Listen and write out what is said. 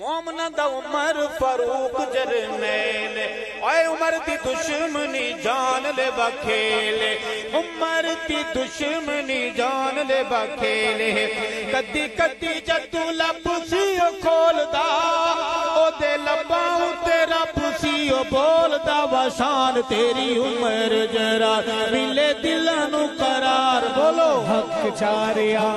मोमन दा उमर फरूक जरनैल। ओए उमर दी दुश्मनी जान ले बखेले। उमर दी दुश्मनी जान ले बखेले। कदी कदी जदू लब खोलदा, ओदे लबां ते रब बोलदा वशान तेरी उमर जरा मिले दिलां नु करार। बोलो, हक चारिया